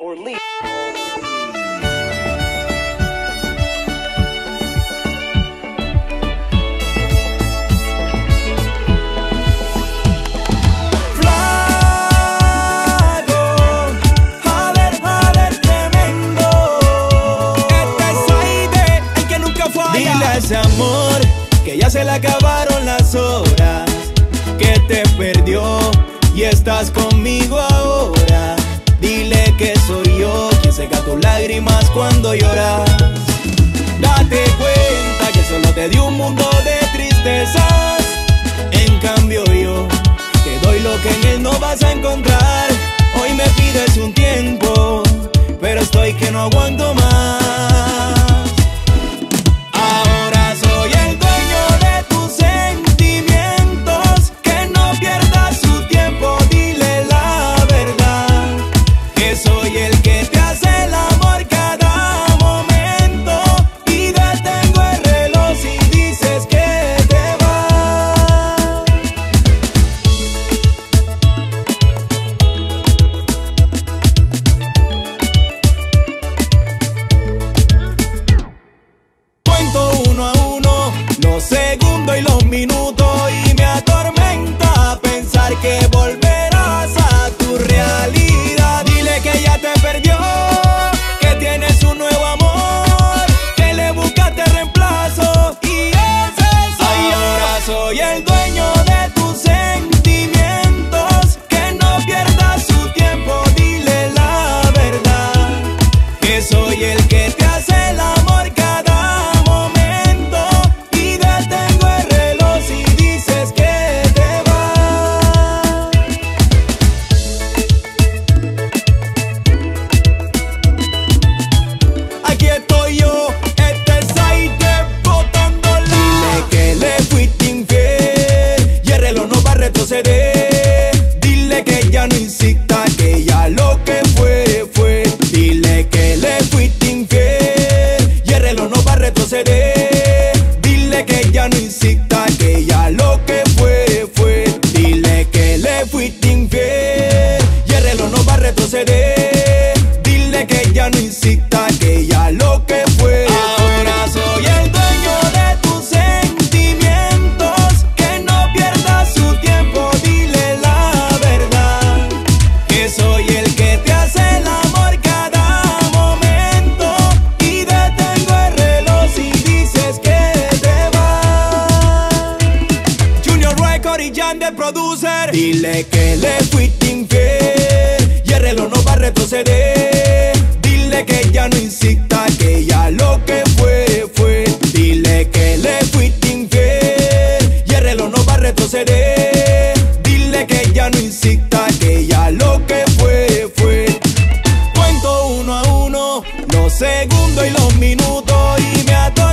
or leave. Flaco, a ver, a ver, tremendo. Este ese amor que ya se le acabaron las horas, que te perdió y estás conmigo ahora. Que soy yo quien seca tus lágrimas cuando lloras. Date cuenta que solo te di un mundo de tristezas. En cambio yo te doy lo que en él no vas a encontrar. Hoy me pides un tiempo, pero estoy que no aguanto soy el que te insista, que ya lo que fue, fue. Dile que le fuiste infiel Y el reloj no va a retroceder. Dile que ya no insista, producer. Dile que le fuiste infiel Y el reloj no va a retroceder. Dile que ya no insista Que ya lo que fue, fue. Dile que le fuiste infiel Y el reloj no va a retroceder. Dile que ya no insista Que ya lo que fue, fue. Cuento uno a uno los segundos y los minutos y me ato